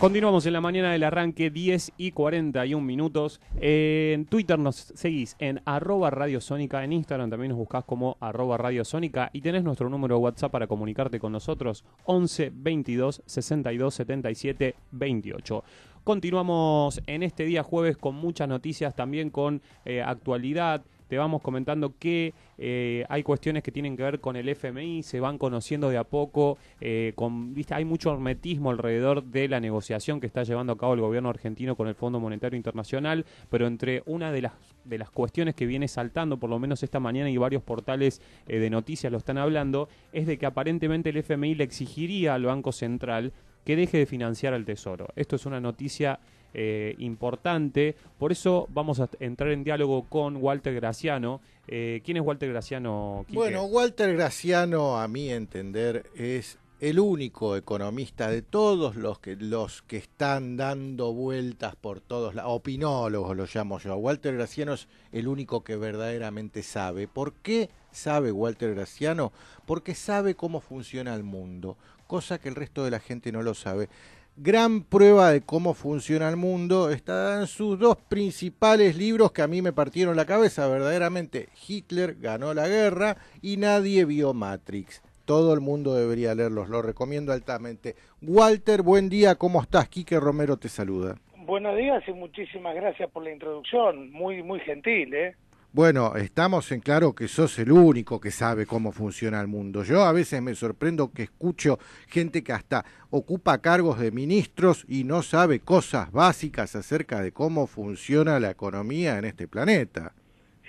Continuamos en la mañana del arranque, 10 y 41 minutos. En Twitter nos seguís en arroba radiosónica, en Instagram también nos buscás como arroba radiosónica y tenés nuestro número de WhatsApp para comunicarte con nosotros, 11 22 62 77 28. Continuamos en este día jueves con muchas noticias, también con eh, actualidad, te vamos comentando que eh, hay cuestiones que tienen que ver con el FMI, se van conociendo de a poco, eh, con, ¿viste? hay mucho hermetismo alrededor de la negociación que está llevando a cabo el gobierno argentino con el Fondo Monetario Internacional, pero entre una de las, de las cuestiones que viene saltando, por lo menos esta mañana y varios portales eh, de noticias lo están hablando, es de que aparentemente el FMI le exigiría al Banco Central que deje de financiar al Tesoro. Esto es una noticia eh, importante. Por eso vamos a entrar en diálogo con Walter Graciano. Eh, ¿Quién es Walter Graciano? Bueno, Walter Graciano, a mi entender, es el único economista de todos los que, los que están dando vueltas por todos, lados, opinólogos lo llamo yo. Walter Graciano es el único que verdaderamente sabe. ¿Por qué sabe Walter Graciano? Porque sabe cómo funciona el mundo, cosa que el resto de la gente no lo sabe gran prueba de cómo funciona el mundo está en sus dos principales libros que a mí me partieron la cabeza verdaderamente. Hitler ganó la guerra y nadie vio Matrix. Todo el mundo debería leerlos, lo recomiendo altamente. Walter, buen día, ¿cómo estás? Quique Romero te saluda. Buenos días y muchísimas gracias por la introducción, muy muy gentil, ¿eh? Bueno, estamos en claro que sos el único que sabe cómo funciona el mundo. Yo a veces me sorprendo que escucho gente que hasta ocupa cargos de ministros y no sabe cosas básicas acerca de cómo funciona la economía en este planeta.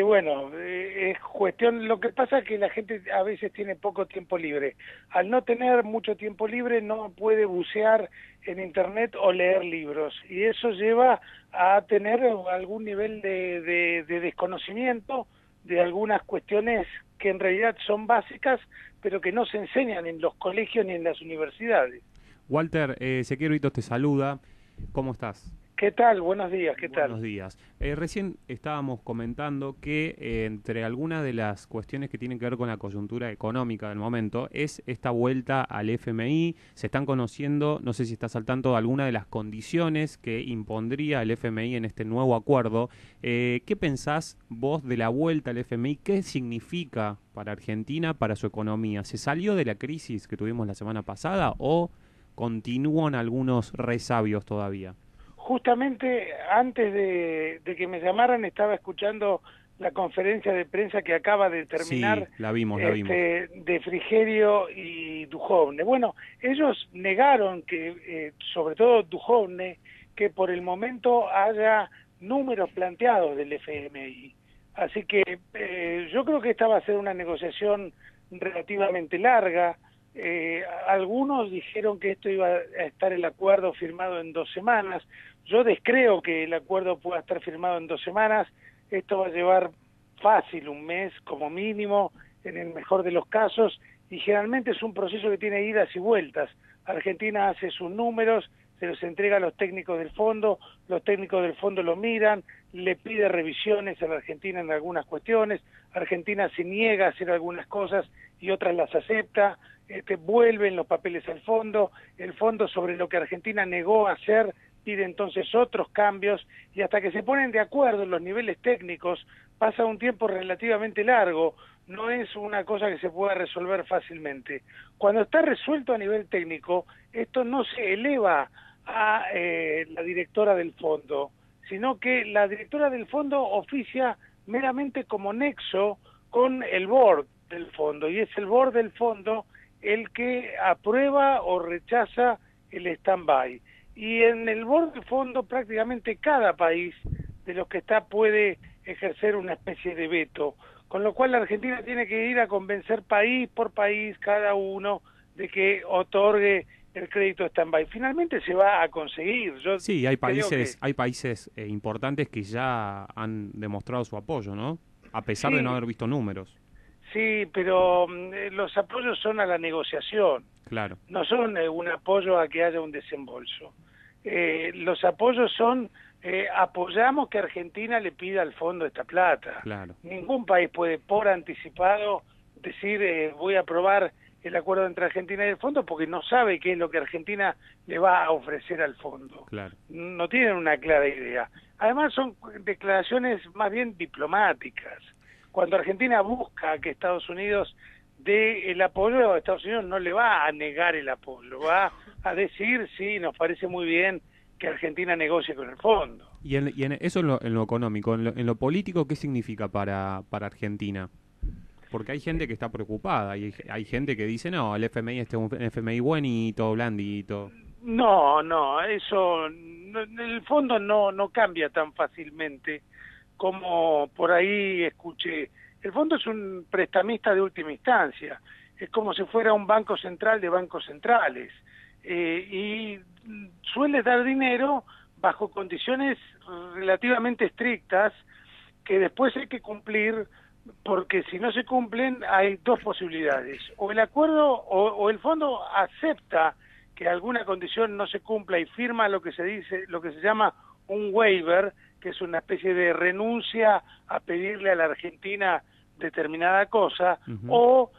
Bueno, eh, es cuestión, lo que pasa es que la gente a veces tiene poco tiempo libre. Al no tener mucho tiempo libre no puede bucear en internet o leer libros y eso lleva a tener algún nivel de, de desconocimiento de algunas cuestiones que en realidad son básicas pero que no se enseñan en los colegios ni en las universidades. Walter, eh, Sequeiro te saluda. ¿Cómo estás? ¿Qué tal? Buenos días, ¿qué tal? Buenos días. Eh, recién estábamos comentando que eh, entre algunas de las cuestiones que tienen que ver con la coyuntura económica del momento es esta vuelta al FMI. Se están conociendo, no sé si estás al tanto, alguna de las condiciones que impondría el FMI en este nuevo acuerdo. Eh, ¿Qué pensás vos de la vuelta al FMI? ¿Qué significa para Argentina, para su economía? ¿Se salió de la crisis que tuvimos la semana pasada o continúan algunos resabios todavía? Justamente antes de, que me llamaran estaba escuchando la conferencia de prensa que acaba de terminar la vimos, la vimos. Este, de Frigerio y Dujovne. Bueno, ellos negaron que, eh, sobre todo Dujovne, que por el momento haya números planteados del FMI. Así que eh, yo creo que esta va a ser una negociación relativamente larga. Eh, algunos dijeron que esto iba a estar el acuerdo firmado en dos semanas. Yo descreo que el acuerdo pueda estar firmado en dos semanas. Esto va a llevar fácil un mes como mínimo, en el mejor de los casos, y generalmente es un proceso que tiene idas y vueltas. Argentina hace sus números, se los entrega a los técnicos del fondo, los técnicos del fondo lo miran, le pide revisiones a la Argentina en algunas cuestiones, Argentina se niega a hacer algunas cosas y otras las acepta, este, vuelven los papeles al fondo, el fondo sobre lo que Argentina negó hacer pide entonces otros cambios y hasta que se ponen de acuerdo en los niveles técnicos pasa un tiempo relativamente largo, no es una cosa que se pueda resolver fácilmente. Cuando está resuelto a nivel técnico, esto no se eleva a eh, la directora del fondo, sino que la directora del fondo oficia meramente como nexo con el board del fondo y es el board del fondo el que aprueba o rechaza el stand-by y en el borde fondo prácticamente cada país de los que está puede ejercer una especie de veto, con lo cual la Argentina tiene que ir a convencer país por país cada uno de que otorgue el crédito stand-by. Finalmente se va a conseguir. Yo sí, hay países, hay países eh, importantes que ya han demostrado su apoyo, ¿no? A pesar de no haber visto números. Sí, pero mm, eh, los apoyos son a la negociación. Claro. No son eh, un apoyo a que haya un desembolso. Eh, los apoyos son eh, apoyamos que Argentina le pida al fondo esta plata. Claro. Ningún país puede por anticipado decir voy a aprobar el acuerdo entre Argentina y el fondo porque no sabe qué es lo que Argentina le va a ofrecer al fondo. Claro. No tienen una clara idea. Además son declaraciones más bien diplomáticas. Cuando Argentina busca que Estados Unidos dé el apoyo, Estados Unidos no le va a negar el apoyo, va a decir, sí, nos parece muy bien que Argentina negocie con el fondo. Y, en, y en eso en lo, en lo económico, en lo, en lo político, ¿qué significa para, para Argentina? Porque hay gente que está preocupada y hay, hay gente que dice, no, el FMI es un FMI buenito, blandito. No, no, eso, no, el fondo no, no cambia tan fácilmente como por ahí escuché. El fondo es un prestamista de última instancia, es como si fuera un banco central de bancos centrales eh, y suele dar dinero bajo condiciones relativamente estrictas que después hay que cumplir porque si no se cumplen hay dos posibilidades o el acuerdo o, o, el fondo acepta que alguna condición no se cumpla y firma lo que se dice lo que se llama un waiver que es una especie de renuncia a pedirle a la Argentina determinada cosa uh -huh. o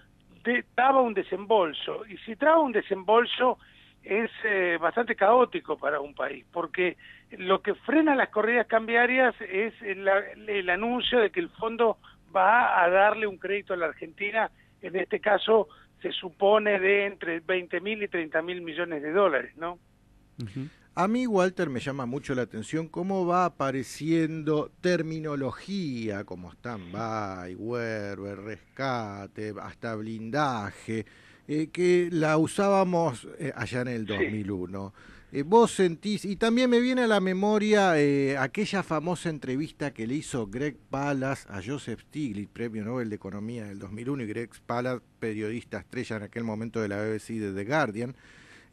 de, traba un desembolso y si traba un desembolso es eh, bastante caótico para un país, porque lo que frena las corridas cambiarias es el, el, anuncio de que el fondo va a darle un crédito a la Argentina, en este caso se supone de entre 20 mil y 30 mil millones de dólares, ¿no? Uh -huh. A mí, Walter, me llama mucho la atención cómo va apareciendo terminología como stand-by, Werber, rescate, hasta blindaje, eh, que la usábamos eh, allá en el 2001. Sí. Eh, vos sentís, y también me viene a la memoria aquella famosa entrevista que le hizo Greg Pallas a Joseph Stiglitz, premio Nobel de Economía del 2001, y Greg Pallas, periodista estrella en aquel momento de la BBC de The Guardian,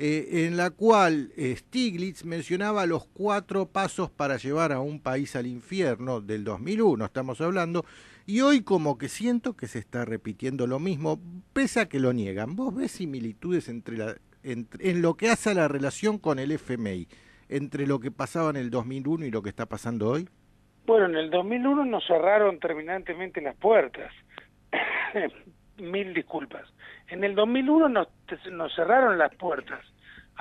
eh, en la cual eh, Stiglitz mencionaba los cuatro pasos para llevar a un país al infierno del 2001, estamos hablando, y hoy como que siento que se está repitiendo lo mismo, pese a que lo niegan. ¿Vos ves similitudes entre la, entre, en lo que hace a la relación con el FMI, entre lo que pasaba en el 2001 y lo que está pasando hoy? Bueno, en el 2001 nos cerraron terminantemente las puertas. Mil disculpas. En el 2001 nos, nos cerraron las puertas.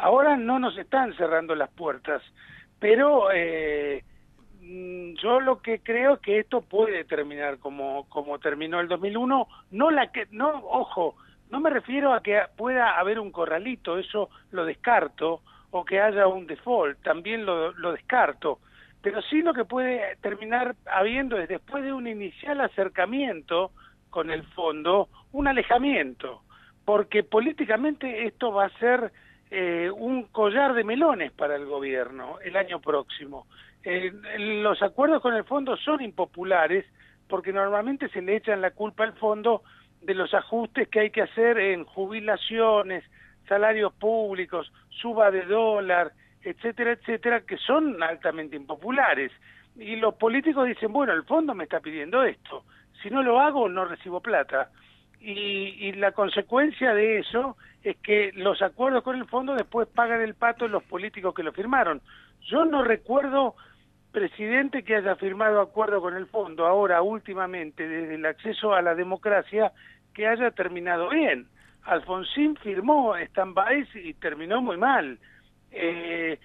Ahora no nos están cerrando las puertas, pero eh, yo lo que creo es que esto puede terminar como, como terminó el 2001. No la que, no, ojo, no me refiero a que pueda haber un corralito, eso lo descarto, o que haya un default, también lo, lo descarto. Pero sí lo que puede terminar habiendo es después de un inicial acercamiento con el fondo, un alejamiento, porque políticamente esto va a ser eh, un collar de melones para el gobierno el año próximo. Eh, los acuerdos con el fondo son impopulares porque normalmente se le echan la culpa al fondo de los ajustes que hay que hacer en jubilaciones, salarios públicos, suba de dólar, etcétera, etcétera, que son altamente impopulares. Y los políticos dicen, bueno, el fondo me está pidiendo esto, si no lo hago no recibo plata. Y, y, la consecuencia de eso es que los acuerdos con el fondo después pagan el pato los políticos que lo firmaron. Yo no recuerdo presidente que haya firmado acuerdo con el fondo ahora últimamente desde el acceso a la democracia que haya terminado bien. Alfonsín firmó stand-by y terminó muy mal. Eh,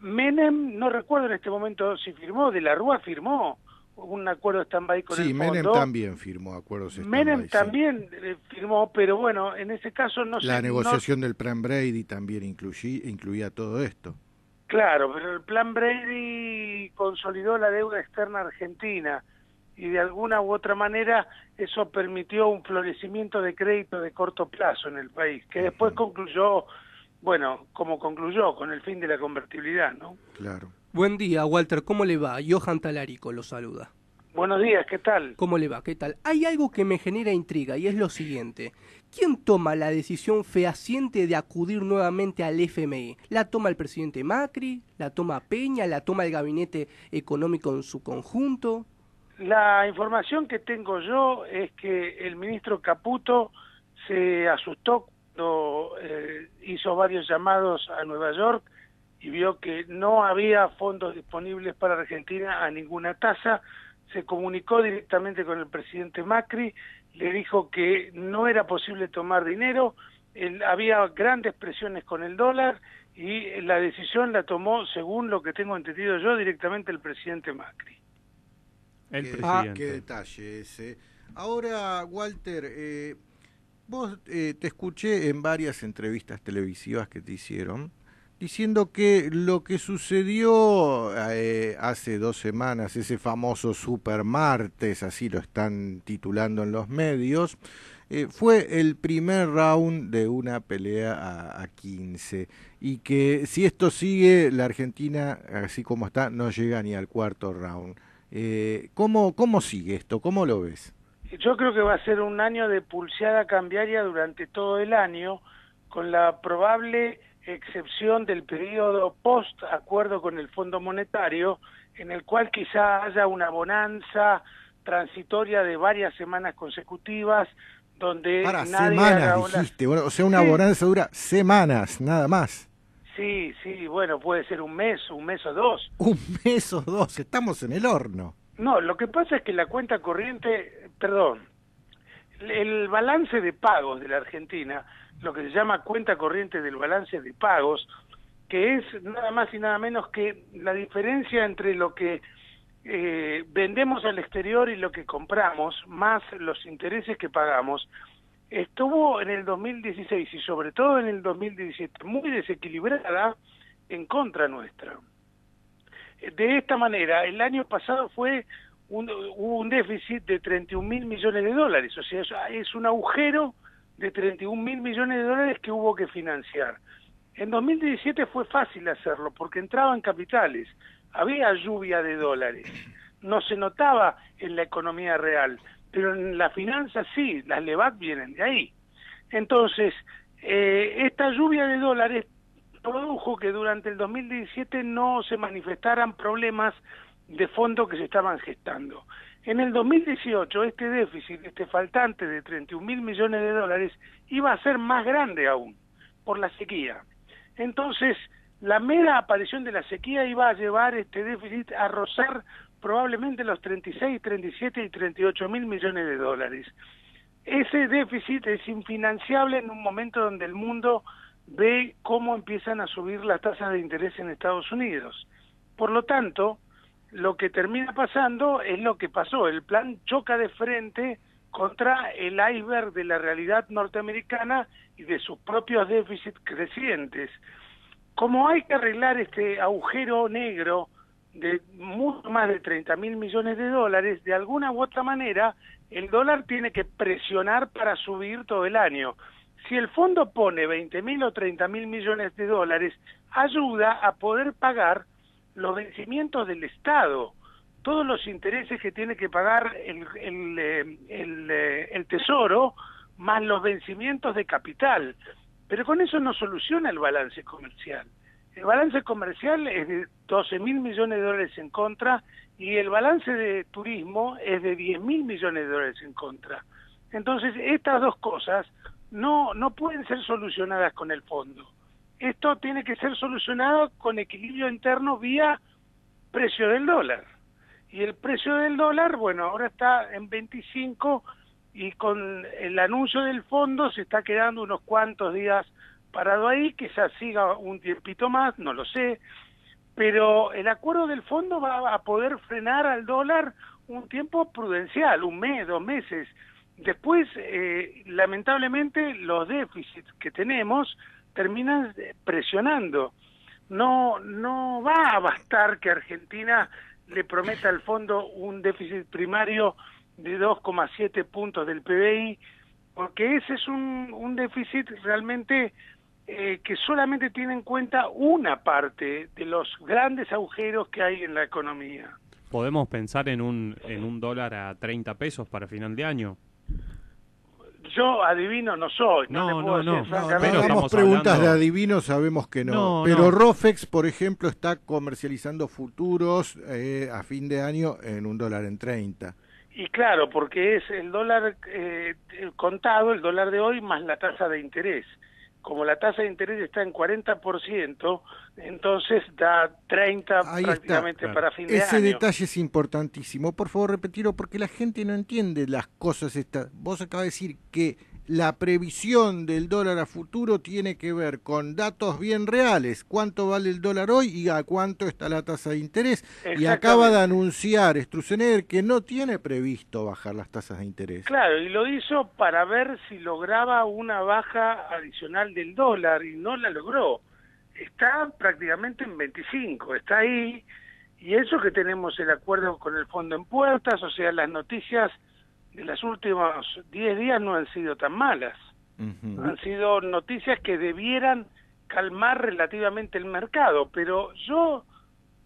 Menem, no recuerdo en este momento si firmó, de la Rúa firmó un acuerdo stand-by con sí, el fondo. Sí, Menem también firmó acuerdos stand-by. Menem sí. también eh, firmó, pero bueno, en ese caso no La se, negociación no... del plan Brady también incluí, incluía todo esto. Claro, pero el plan Brady consolidó la deuda externa argentina y de alguna u otra manera eso permitió un florecimiento de crédito de corto plazo en el país, que después concluyó, bueno, como concluyó, con el fin de la convertibilidad, ¿no? Claro. Buen día, Walter, ¿cómo le va? Johan Talarico lo saluda. Buenos días, ¿qué tal? ¿Cómo le va? ¿Qué tal? Hay algo que me genera intriga y es lo siguiente. ¿Quién toma la decisión fehaciente de acudir nuevamente al FMI? ¿La toma el presidente Macri? ¿La toma Peña? ¿La toma el gabinete económico en su conjunto? La información que tengo yo es que el ministro Caputo se asustó cuando eh, hizo varios llamados a Nueva York y vio que no había fondos disponibles para Argentina a ninguna tasa, se comunicó directamente con el presidente Macri le dijo que no era posible tomar dinero, había grandes presiones con el dólar y la decisión la tomó, según lo que tengo entendido yo, directamente el presidente Macri. El qué, presidente. qué detalle ese. Ahora, Walter, eh, vos eh, te escuché en varias entrevistas televisivas que te hicieron diciendo que lo que sucedió eh, hace dos semanas, ese famoso super martes, así lo están titulando en los medios, eh, fue el primer round de una pelea a, 15 y que si esto sigue, la Argentina, así como está, no llega ni al cuarto round. Eh, ¿cómo, ¿Cómo sigue esto? ¿Cómo lo ves? Yo creo que va a ser un año de pulseada cambiaria durante todo el año, con la probable excepción del periodo post acuerdo con el Fondo Monetario, en el cual quizá haya una bonanza transitoria de varias semanas consecutivas donde Para semanas dijiste, bueno, o sea, una bonanza dura semanas, nada más. Sí, sí, bueno, puede ser un mes, un mes o dos. Un mes o dos, estamos en el horno. No, lo que pasa es que la cuenta corriente, perdón, el balance de pagos de la Argentina lo que se llama cuenta corriente del balance de pagos, que es nada más y nada menos que la diferencia entre lo que eh, vendemos al exterior y lo que compramos, más los intereses que pagamos, estuvo en el 2016 y sobre todo en el 2017 muy desequilibrada en contra nuestra. De esta manera, el año pasado fue un, hubo un déficit de 31 mil millones de dólares, o sea, es un agujero de 31 mil millones de dólares que hubo que financiar. En 2017 fue fácil hacerlo porque entraban capitales, había lluvia de dólares, no se notaba en la economía real, pero en la finanza sí, las LEVAC vienen de ahí. Entonces, eh, esta lluvia de dólares produjo que durante el 2017 no se manifestaran problemas de fondo que se estaban gestando. En el 2018 este déficit, este faltante de 31 mil millones de dólares, iba a ser más grande aún por la sequía. Entonces, la mera aparición de la sequía iba a llevar este déficit a rozar probablemente los 36, 37 y 38 mil millones de dólares. Ese déficit es infinanciable en un momento donde el mundo ve cómo empiezan a subir las tasas de interés en Estados Unidos. Por lo tanto, lo que termina pasando es lo que pasó. El plan choca de frente contra el iceberg de la realidad norteamericana y de sus propios déficits crecientes. Como hay que arreglar este agujero negro de mucho más de 30 mil millones de dólares, de alguna u otra manera, el dólar tiene que presionar para subir todo el año. Si el fondo pone 20 mil o 30 mil millones de dólares, ayuda a poder pagar los vencimientos del Estado, todos los intereses que tiene que pagar el, el, eh, eh, el, Tesoro, más los vencimientos de capital. Pero con eso no soluciona el balance comercial. El balance comercial es de 12 mil millones de dólares en contra y el balance de turismo es de 10 mil millones de dólares en contra. Entonces, estas dos cosas no, no pueden ser solucionadas con el fondo esto tiene que ser solucionado con equilibrio interno vía precio del dólar. Y el precio del dólar, bueno, ahora está en 25 y con el anuncio del fondo se está quedando unos cuantos días parado ahí, quizás siga un tiempito más, no lo sé, pero el acuerdo del fondo va a poder frenar al dólar un tiempo prudencial, un mes, dos meses. Después, eh, lamentablemente, los déficits que tenemos terminan presionando. No, no va a bastar que Argentina le prometa al fondo un déficit primario de 2,7 puntos del PBI, porque ese es un, un déficit realmente eh, que solamente tiene en cuenta una parte de los grandes agujeros que hay en la economía. ¿Podemos pensar en un, en un dólar a 30 pesos para final de año? Yo adivino no soy. No, no, no. no, preguntas de adivino, sabemos que no. pero Rofex, por ejemplo, está comercializando futuros eh, a fin de año en un dólar en 30. Y claro, porque es el dólar eh, contado, el dólar de hoy, más la tasa de interés. Como la tasa de interés está en 40%, entonces da 30 Ahí está. prácticamente para fin de Ese año. detalle es importantísimo. Por favor, repetirlo porque la gente no entiende las cosas. Estas. Vos acabas de decir que la previsión del dólar a futuro tiene que ver con datos bien reales. ¿Cuánto vale el dólar hoy y a cuánto está la tasa de interés? Y acaba de anunciar Stroessner que no tiene previsto bajar las tasas de interés. Claro, y lo hizo para ver si lograba una baja adicional del dólar y no la logró. Está prácticamente en 25, está ahí, y eso que tenemos el acuerdo con el fondo en puertas, o sea, las noticias de los últimos 10 días no han sido tan malas. Han sido noticias que debieran calmar relativamente el mercado, pero yo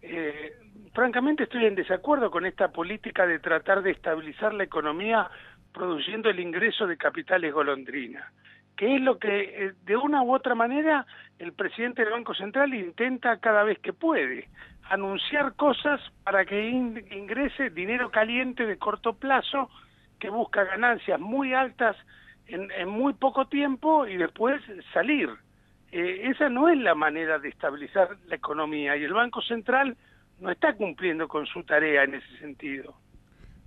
eh, francamente estoy en desacuerdo con esta política de tratar de estabilizar la economía produciendo el ingreso de capitales golondrina, que es lo que eh, de una u otra manera el presidente del Banco Central intenta cada vez que puede, anunciar cosas para que in- ingrese dinero caliente de corto plazo que busca ganancias muy altas en, en muy poco tiempo y después salir. Eh, esa no es la manera de estabilizar la economía y el Banco Central no está cumpliendo con su tarea en ese sentido.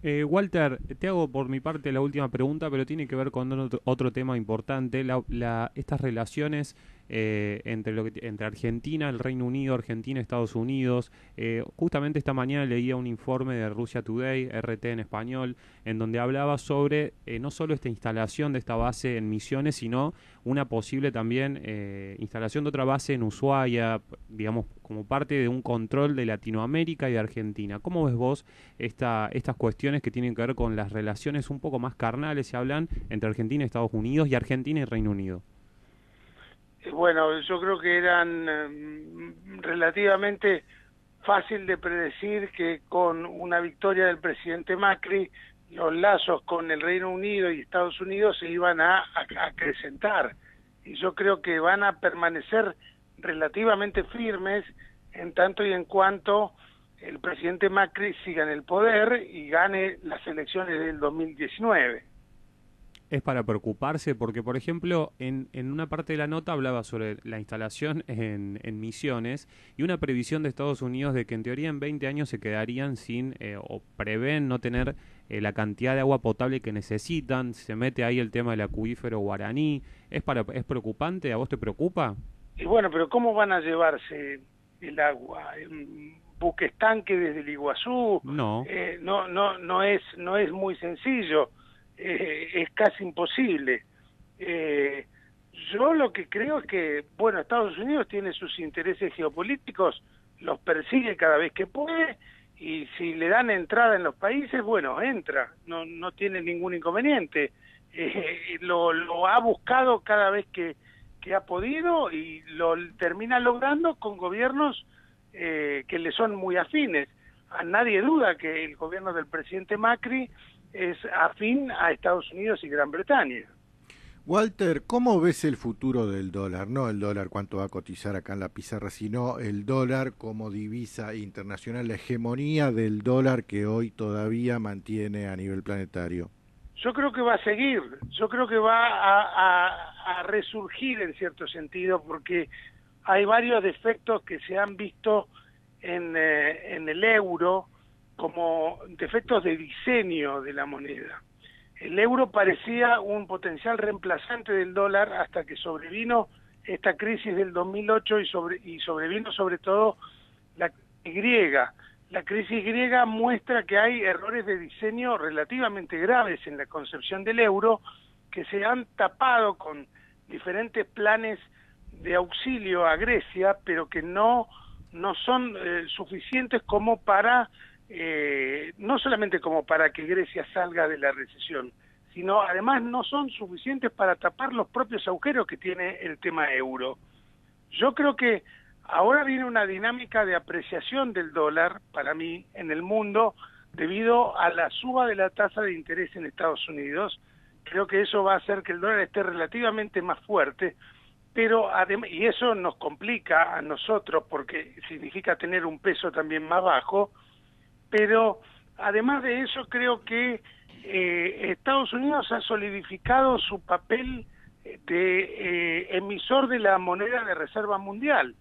Eh, Walter, te hago por mi parte la última pregunta, pero tiene que ver con otro, otro tema importante, la- la- estas relaciones eh, entre, lo que, entre Argentina, el Reino Unido, Argentina, Estados Unidos. Eh, justamente esta mañana leía un informe de Russia Today, RT en español, en donde hablaba sobre eh, no solo esta instalación de esta base en Misiones, sino una posible también eh, instalación de otra base en Ushuaia, digamos, como parte de un control de Latinoamérica y de Argentina. ¿Cómo ves vos esta, estas cuestiones que tienen que ver con las relaciones un poco más carnales, se hablan, entre Argentina y Estados Unidos y Argentina y Reino Unido? Bueno, yo creo que eran eh, relativamente fácil de predecir que con una victoria del presidente Macri los lazos con el Reino Unido y Estados Unidos se iban a- acrecentar y yo creo que van a permanecer relativamente firmes en tanto y en cuanto el presidente Macri siga en el poder y gane las elecciones del 2019. Es para preocuparse porque, por ejemplo, en, en una parte de la nota hablaba sobre la instalación en, en Misiones y una previsión de Estados Unidos de que en teoría en 20 años se quedarían sin eh, o prevén no tener eh, la cantidad de agua potable que necesitan. Se mete ahí el tema del acuífero guaraní. ¿Es, para, ¿Es preocupante? ¿A vos te preocupa? Y bueno, pero ¿cómo van a llevarse el agua? ¿En buques tanque desde el Iguazú? No. Eh, no, no, no es, no es muy sencillo. Eh, es casi imposible. Eh, yo lo que creo es que, bueno, Estados Unidos tiene sus intereses geopolíticos, los persigue cada vez que puede y si le dan entrada en los países, bueno, entra, no, no tiene ningún inconveniente. Eh, lo, lo ha buscado cada vez que, que ha podido y lo termina logrando con gobiernos eh, que le son muy afines. A nadie duda que el gobierno del presidente Macri es afín a Estados Unidos y Gran Bretaña. Walter, ¿cómo ves el futuro del dólar? No el dólar cuánto va a cotizar acá en la pizarra, sino el dólar como divisa internacional, la hegemonía del dólar que hoy todavía mantiene a nivel planetario. Yo creo que va a seguir, yo creo que va a, a, a resurgir en cierto sentido porque hay varios defectos que se han visto en, eh, en el euro como defectos de diseño de la moneda. El euro parecía un potencial reemplazante del dólar hasta que sobrevino esta crisis del 2008 y, sobre, y sobrevino sobre todo la griega. La crisis griega muestra que hay errores de diseño relativamente graves en la concepción del euro que se han tapado con diferentes planes de auxilio a Grecia, pero que no, no son eh, suficientes como para eh, no solamente como para que Grecia salga de la recesión, sino además no son suficientes para tapar los propios agujeros que tiene el tema euro. Yo creo que ahora viene una dinámica de apreciación del dólar para mí en el mundo debido a la suba de la tasa de interés en Estados Unidos. Creo que eso va a hacer que el dólar esté relativamente más fuerte, pero y eso nos complica a nosotros porque significa tener un peso también más bajo pero además de eso creo que eh, Estados Unidos ha solidificado su papel de eh, emisor de la moneda de reserva mundial.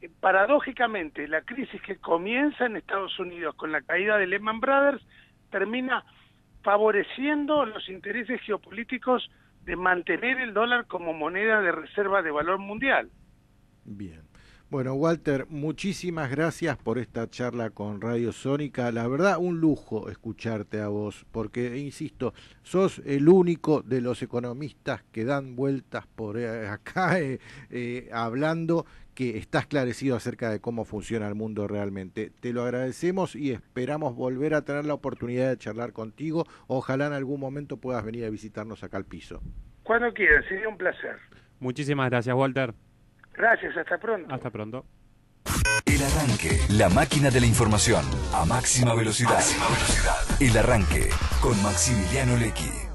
Eh, paradójicamente, la crisis que comienza en Estados Unidos con la caída de Lehman Brothers termina favoreciendo los intereses geopolíticos de mantener el dólar como moneda de reserva de valor mundial. Bien. Bueno, Walter, muchísimas gracias por esta charla con Radio Sónica. La verdad, un lujo escucharte a vos, porque, insisto, sos el único de los economistas que dan vueltas por eh, acá eh, eh, hablando que está esclarecido acerca de cómo funciona el mundo realmente. Te lo agradecemos y esperamos volver a tener la oportunidad de charlar contigo. Ojalá en algún momento puedas venir a visitarnos acá al piso. Cuando quieras, sería un placer. Muchísimas gracias, Walter. Gracias, hasta pronto. Hasta pronto. El arranque, la máquina de la información a máxima velocidad. Máxima velocidad. El arranque con Maximiliano Lecky.